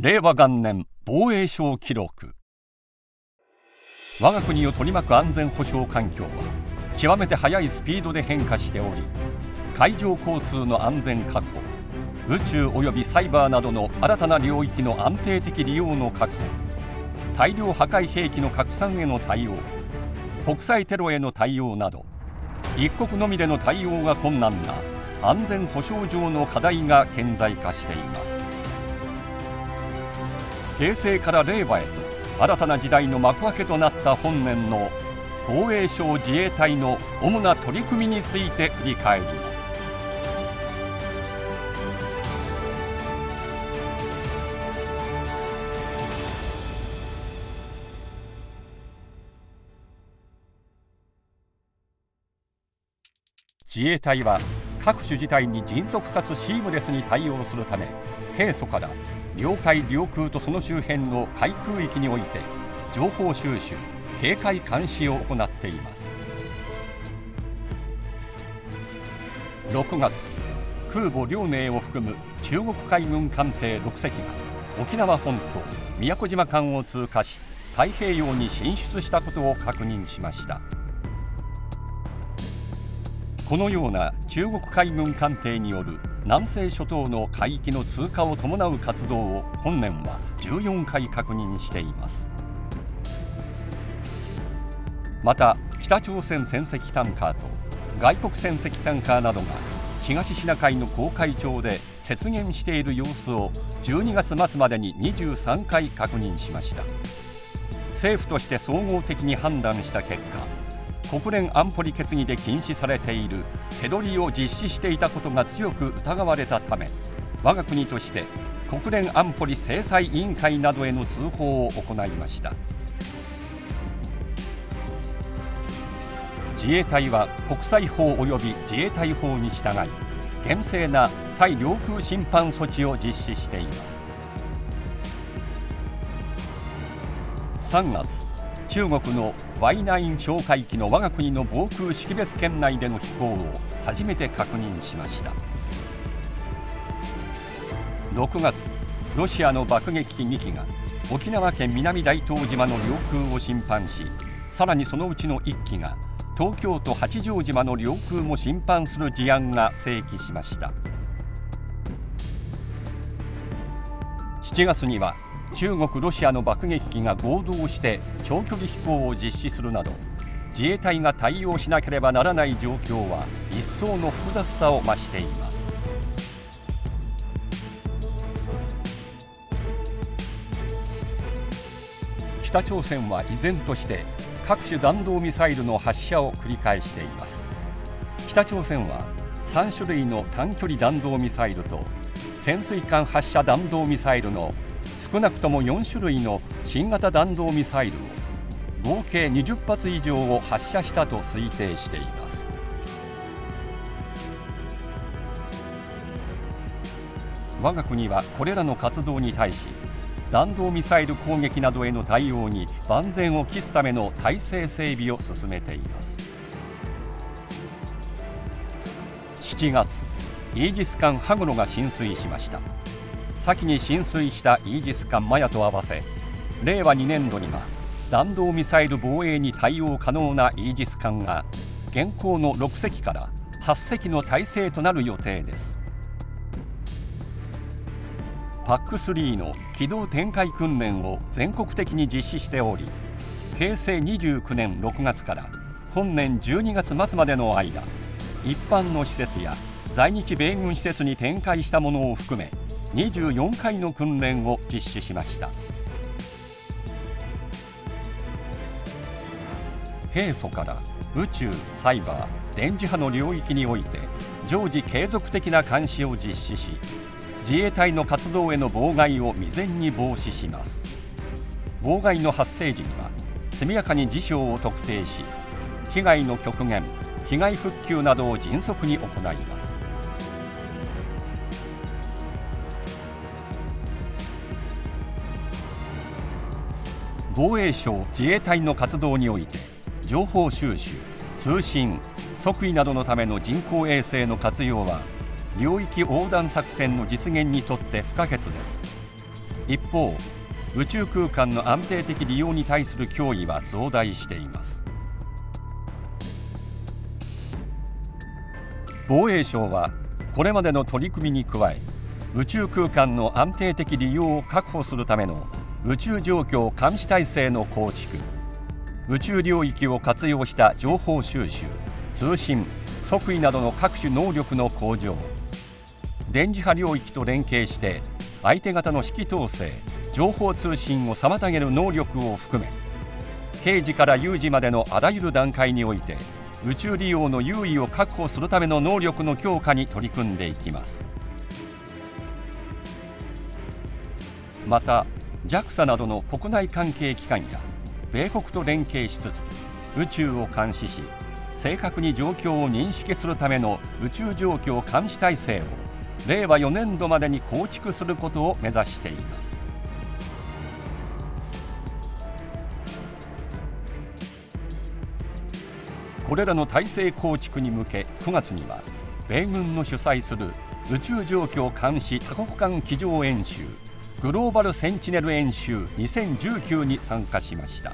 令和元年防衛省記録。我が国を取り巻く安全保障環境は極めて速いスピードで変化しており海上交通の安全確保宇宙及びサイバーなどの新たな領域の安定的利用の確保大量破壊兵器の拡散への対応国際テロへの対応など一国のみでの対応が困難な安全保障上の課題が顕在化しています。平成から令和へと新たな時代の幕開けとなった本年の防衛省自衛隊の主な取り組みについて振り返ります。自衛隊は各種事態に迅速かつシームレスに対応するため平素から領海領空とその周辺の海空域において情報収集警戒監視を行っています。6月空母遼寧を含む中国海軍艦艇6隻が沖縄本島宮古島間を通過し太平洋に進出したことを確認しました。このような中国海軍艦艇による南西諸島の海域の通過を伴う活動を本年は14回確認しています。また北朝鮮船籍タンカーと外国船籍タンカーなどが東シナ海の公海上で接現している様子を12月末までに23回確認しました。政府として総合的に判断した結果国連安保理決議で禁止されている背取りを実施していたことが強く疑われたため我が国として国連安保理制裁委員会などへの通報を行いました。自衛隊は国際法及び自衛隊法に従い厳正な対領空侵犯措置を実施しています。3月中国の Y9 哨戒機の我が国の防空識別圏内での飛行を初めて確認しました。6月ロシアの爆撃機2機が。沖縄県南大東島の領空を侵犯しさらにそのうちの1機が東京都八丈島の領空も侵犯する事案が生起しました。7月には中国ロシアの爆撃機が合同して長距離飛行を実施するなど自衛隊が対応しなければならない状況は一層の複雑さを増しています。北朝鮮は依然として各種弾道ミサイルの発射を繰り返しています。北朝鮮は3種類の短距離弾道ミサイルと潜水艦発射弾道ミサイルの少なくとも4種類の新型弾道ミサイルを合計20発以上を発射したと推定しています。我が国はこれらの活動に対し弾道ミサイル攻撃などへの対応に万全を期すための体制整備を進めています。7月イージス艦羽黒が浸水しました。先に浸水したイージス艦マヤと合わせ令和2年度には弾道ミサイル防衛に対応可能なイージス艦が現行の6隻から8隻の体制となる予定です。パック3の機動展開訓練を全国的に実施しており平成29年6月から本年12月末までの間一般の施設や在日米軍施設に展開したものを含め24回の訓練を実施しました。平素から宇宙サイバー電磁波の領域において常時継続的な監視を実施し自衛隊の活動への妨害を未然に防止します。妨害の発生時には速やかに事象を特定し被害の極限被害復旧などを迅速に行います。防衛省自衛隊の活動において情報収集通信即位などのための人工衛星の活用は領域横断作戦の実現にとって不可欠です。一方宇宙空間の安定的利用に対する脅威は増大しています。防衛省はこれまでの取り組みに加え宇宙空間の安定的利用を確保するための宇宙状況監視体制の構築。宇宙領域を活用した情報収集。通信。即位などの各種能力の向上。電磁波領域と連携して相手方の指揮統制。情報通信を妨げる能力を含め。刑事から有事までのあらゆる段階において宇宙利用の優位を確保するための能力の強化に取り組んでいきます。また JAXA などの国内関係機関や米国と連携しつつ宇宙を監視し正確に状況を認識するための宇宙状況監視体制を令和4年度までに構築することを目指しています。これらの体制構築に向け9月には米軍の主催する宇宙状況監視多国間机上演習グローバルセンチネル演習2019に参加しました。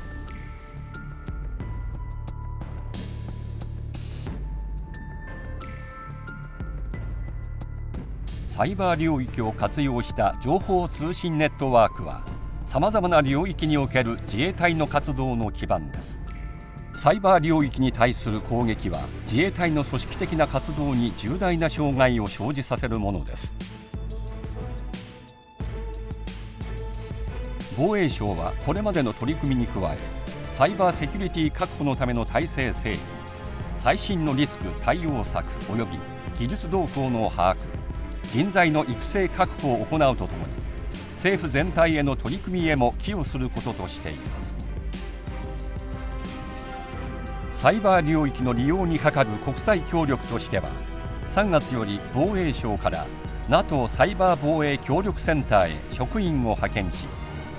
サイバー領域を活用した情報通信ネットワークはさまざまな領域における自衛隊の活動の基盤です。サイバー領域に対する攻撃は自衛隊の組織的な活動に重大な障害を生じさせるものです。防衛省はこれまでの取り組みに加えサイバーセキュリティ確保のための体制整備最新のリスク対応策及び技術動向の把握人材の育成確保を行うとともに政府全体への取り組みへも寄与することとしています。サイバー領域の利用に係る国際協力としては3月より防衛省から NATO サイバー防衛協力センターへ職員を派遣し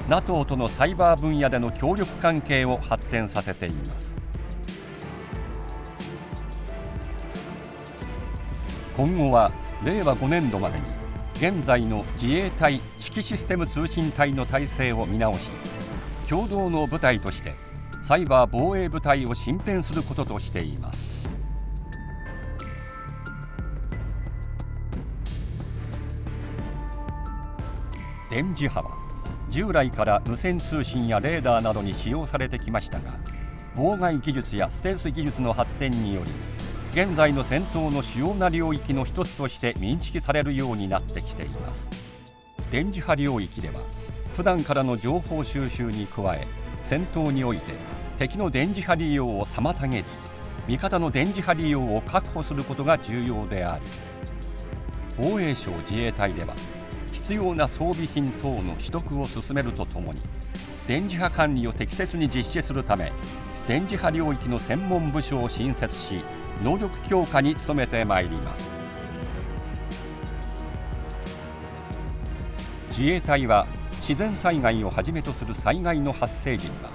NATO とのサイバー分野での協力関係を発展させています。今後は令和5年度までに現在の自衛隊指揮システム通信隊の体制を見直し共同の部隊としてサイバー防衛部隊を新編することとしています。電磁波は従来から無線通信やレーダーなどに使用されてきましたが妨害技術やステルス技術の発展により現在の戦闘の主要な領域の一つとして認識されるようになってきています。電磁波領域では普段からの情報収集に加え戦闘において敵の電磁波利用を妨げつつ味方の電磁波利用を確保することが重要であり防衛省自衛隊では必要な装備品等の取得を進めるとともに電磁波管理を適切に実施するため電磁波領域の専門部署を新設し能力強化に努めてまいります。自衛隊は自然災害をはじめとする災害の発生時には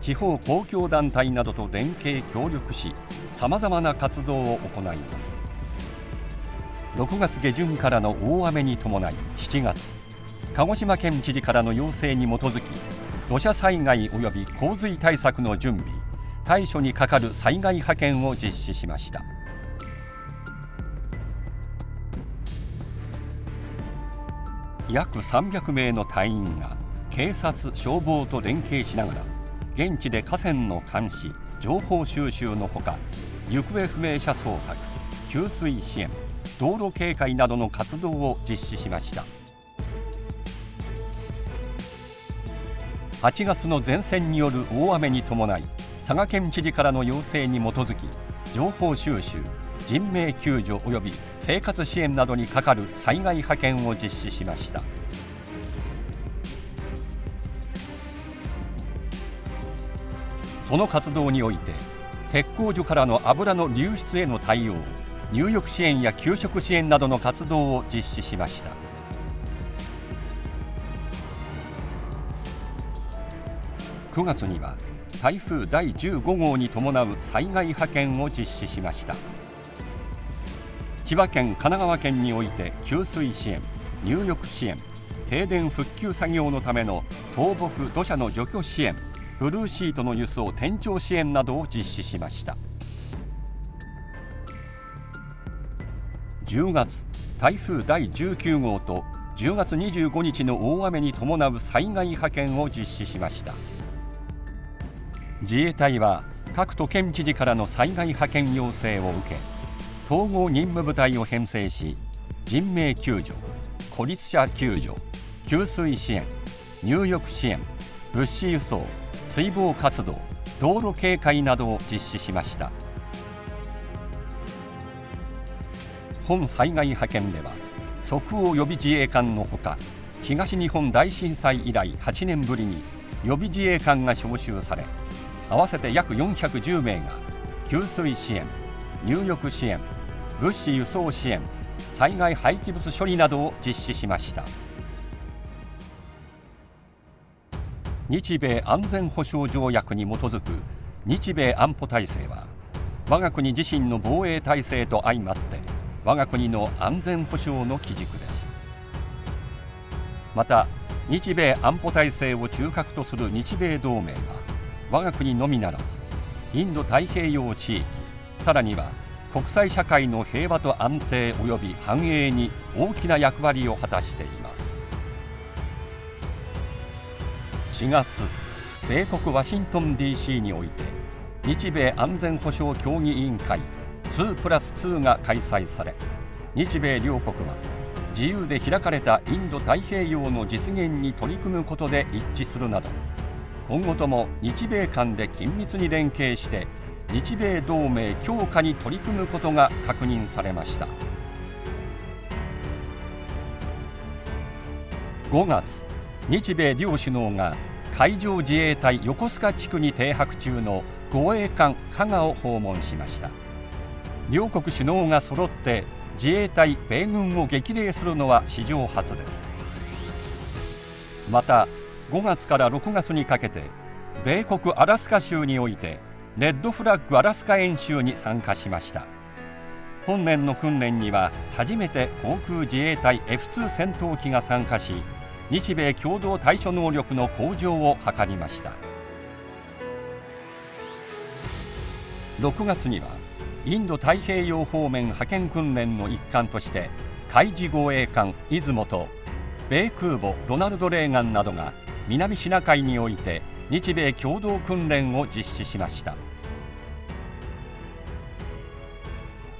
地方公共団体などと連携協力しさまざまな活動を行います。6月下旬からの大雨に伴い7月。鹿児島県知事からの要請に基づき土砂災害及び洪水対策の準備対処に係る災害派遣を実施しました。約300名の隊員が警察消防と連携しながら現地で河川の監視情報収集のほか行方不明者捜索給水支援道路警戒などの活動を実施しました。8月の前線による大雨に伴い佐賀県知事からの要請に基づき情報収集人命救助及び生活支援などに係る災害派遣を実施しました。その活動において鉄工所からの油の流出への対応入浴支援や給食支援などの活動を実施しました。9月には台風第15号に伴う災害派遣を実施しました。千葉県神奈川県において給水支援入浴支援停電復旧作業のための倒木土砂の除去支援ブルーシートの輸送転調支援などを実施しました。10月台風第19号と10月25日の大雨に伴う災害派遣を実施しました。自衛隊は各都県知事からの災害派遣要請を受け統合任務部隊を編成し人命救助孤立者救助給水支援入浴支援物資輸送水防活動道路警戒などを実施しました。本災害派遣では即応予備自衛官のほか東日本大震災以来8年ぶりに予備自衛官が招集され合わせて約410名が給水支援入浴支援物資輸送支援災害廃棄物処理などを実施しました。日米安全保障条約に基づく日米安保体制は我が国自身の防衛体制と相まって我が国の安全保障の基軸です。また日米安保体制を中核とする日米同盟は我が国のみならずインド太平洋地域さらには国際社会の平和と安定及び繁栄に大きな役割を果たしています。4月米国ワシントン DC において日米安全保障協議委員会2プラス2が開催され日米両国は自由で開かれたインド太平洋の実現に取り組むことで一致するなど今後とも日米間で緊密に連携して日米同盟強化に取り組むことが確認されました5月日米両首脳が海上自衛隊横須賀地区に停泊中の護衛艦加賀を訪問しました両国首脳が揃って自衛隊米軍を激励するのは史上初です。また5月から6月にかけて米国アラスカ州においてレッドフラッグアラスカ演習に参加しました。本年の訓練には初めて航空自衛隊 F2 戦闘機が参加し日米共同対処能力の向上を図りました。6月にはインド太平洋方面派遣訓練の一環として海事護衛艦出雲と米空母ロナルド・レーガンなどが南シナ海において日米共同訓練を実施しました。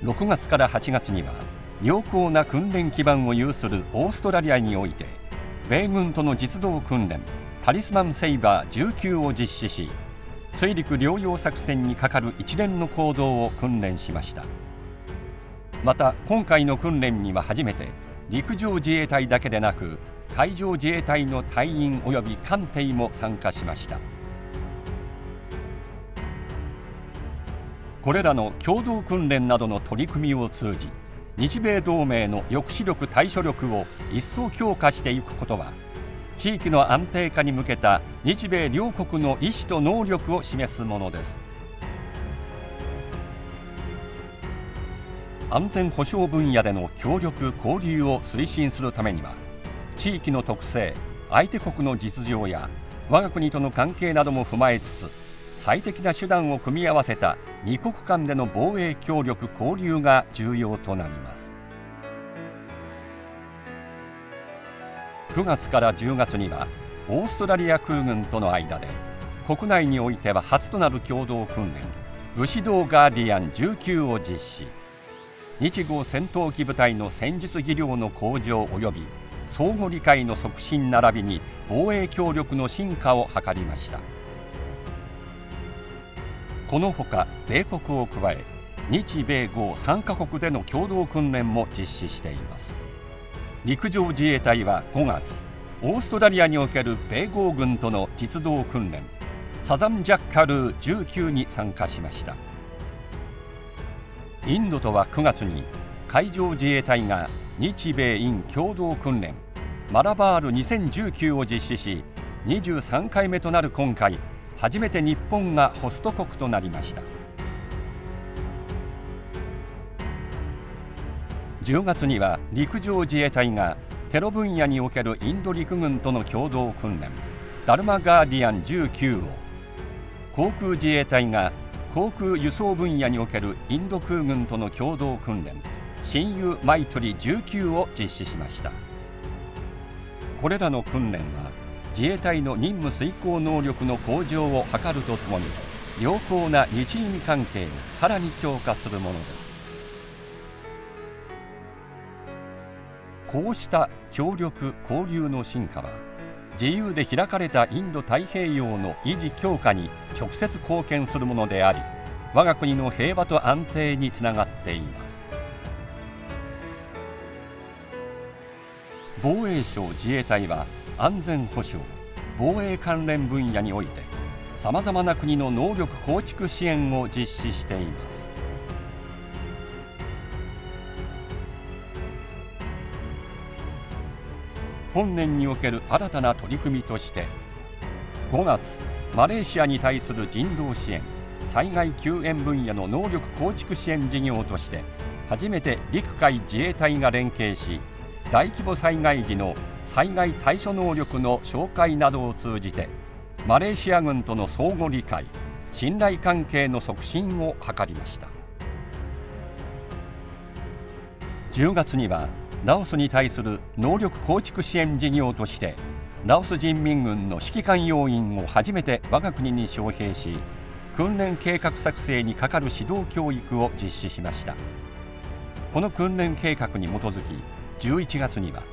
6月から8月には良好な訓練基盤を有するオーストラリアにおいて米軍との実動訓練タリスマン・セイバー19を実施し水陸両用作戦にかかる一連の行動を訓練しました。また今回の訓練には初めて陸上自衛隊だけでなく海上自衛隊の隊員及び艦艇も参加しました。これらの共同訓練などの取り組みを通じ日米同盟の抑止力対処力を一層強化していくことは地域の安定化に向けた日米両国の意思と能力を示すものです。安全保障分野での協力交流を推進するためには地域の特性相手国の実情や我が国との関係なども踏まえつつ最適な手段を組み合わせた2国間での防衛協力交流が重要となります。9月から10月にはオーストラリア空軍との間で国内においては初となる共同訓練武士道ガーディアン19を実施。日豪戦闘機部隊の戦術技量の向上及び相互理解の促進並びに防衛協力の進化を図りました。このほか米国を加え日米豪3カ国での共同訓練も実施しています。陸上自衛隊は5月オーストラリアにおける米豪軍との実動訓練サザンジャッカルー19に参加しました。インドとは9月に海上自衛隊が日米印共同訓練マラバール2019を実施し23回目となる今回初めて日本がホスト国となりました。10月には陸上自衛隊がテロ分野におけるインド陸軍との共同訓練ダルマガーディアン19を航空自衛隊が航空輸送分野におけるインド空軍との共同訓練親友マイトリ19を実施しました。これらの訓練は自衛隊の任務遂行能力の向上を図るとともに良好な日印関係をさらに強化するものです。こうした協力交流の進化は自由で開かれたインド太平洋の維持強化に直接貢献するものであり我が国の平和と安定につながっています。防衛省自衛隊は安全保障防衛関連分野においてさまざまな国の能力構築支援を実施しています。本年における新たな取り組みとして5月マレーシアに対する人道支援災害救援分野の能力構築支援事業として初めて陸海自衛隊が連携し大規模災害時の災害対処能力の紹介などを通じてマレーシア軍との相互理解信頼関係の促進を図りました。10月にはラオスに対する能力構築支援事業としてラオス人民軍の指揮官要員を初めて我が国に招聘し訓練計画作成に係る指導教育を実施しました。この訓練計画に基づき11月には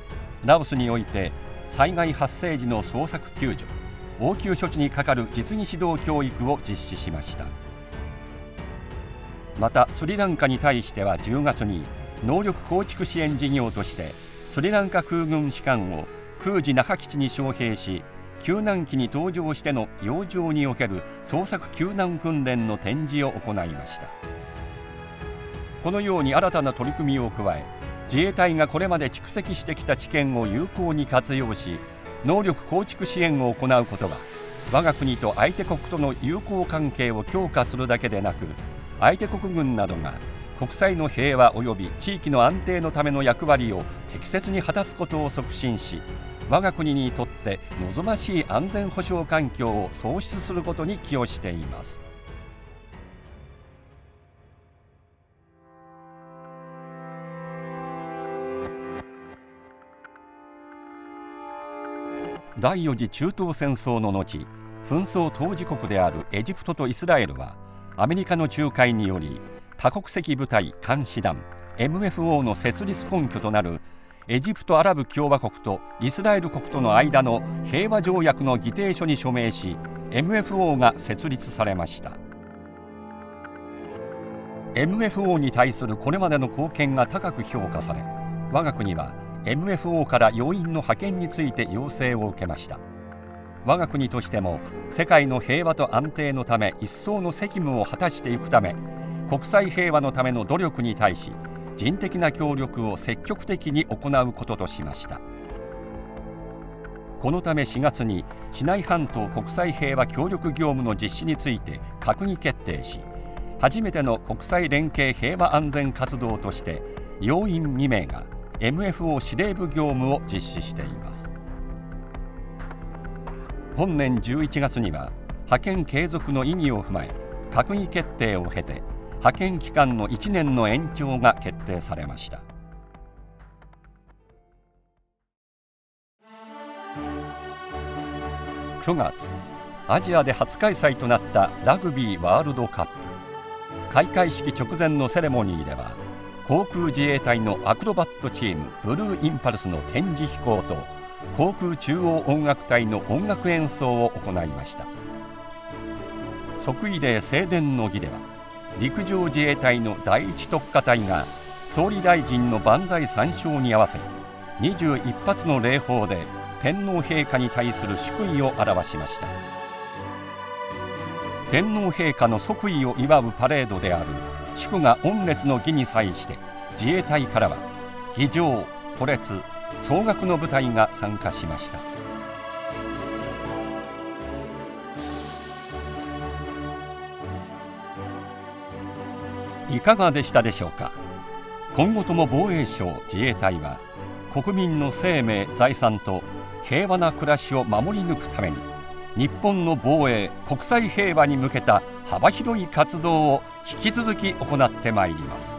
ラオスにおいて災害発生時の捜索救助応急処置に係る実技指導教育を実施しました。またスリランカに対しては10月に能力構築支援事業としてスリランカ空軍士官を空自那覇基地に招聘し救難機に搭乗しての洋上における捜索救難訓練の展示を行いました。このように新たな取り組みを加え自衛隊がこれまで蓄積してきた知見を有効に活用し能力構築支援を行うことは我が国と相手国との友好関係を強化するだけでなく相手国軍などが国際の平和及び地域の安定のための役割を適切に果たすことを促進し我が国にとって望ましい安全保障環境を創出することに寄与しています。第4次中東戦争の後紛争当事国であるエジプトとイスラエルはアメリカの仲介により多国籍部隊監視団 MFO の設立根拠となるエジプトアラブ共和国とイスラエル国との間の平和条約の議定書に署名し MFO が設立されました。MFO に対するこれまでの貢献が高く評価され我が国は MFO から要員の派遣について要請を受けました。我が国としても世界の平和と安定のため一層の責務を果たしていくため国際平和のための努力に対し人的な協力を積極的に行うこととしました。このため4月に市内半島国際平和協力業務の実施について閣議決定し初めての国際連携平和安全活動として要員2名が MFO 司令部業務を実施しています。本年11月には派遣継続の意義を踏まえ閣議決定を経て派遣期間の1年の延長が決定されました。9月アジアで初開催となったラグビーワールドカップ。開会式直前のセレモニーでは航空自衛隊のアクロバットチームブルーインパルスの展示飛行と航空中央音楽隊の音楽演奏を行いました。即位礼正殿の儀では陸上自衛隊の第一特化隊が総理大臣の万歳三唱に合わせ21発の礼砲で天皇陛下に対する祝意を表しました。天皇陛下の即位を祝うパレードである祝賀御列の儀に際して自衛隊からは儀仗虎列総額の部隊が参加しました。いかがでしたでしょうか？今後とも防衛省自衛隊は国民の生命財産と平和な暮らしを守り抜くために日本の防衛国際平和に向けた幅広い活動を引き続き行ってまいります。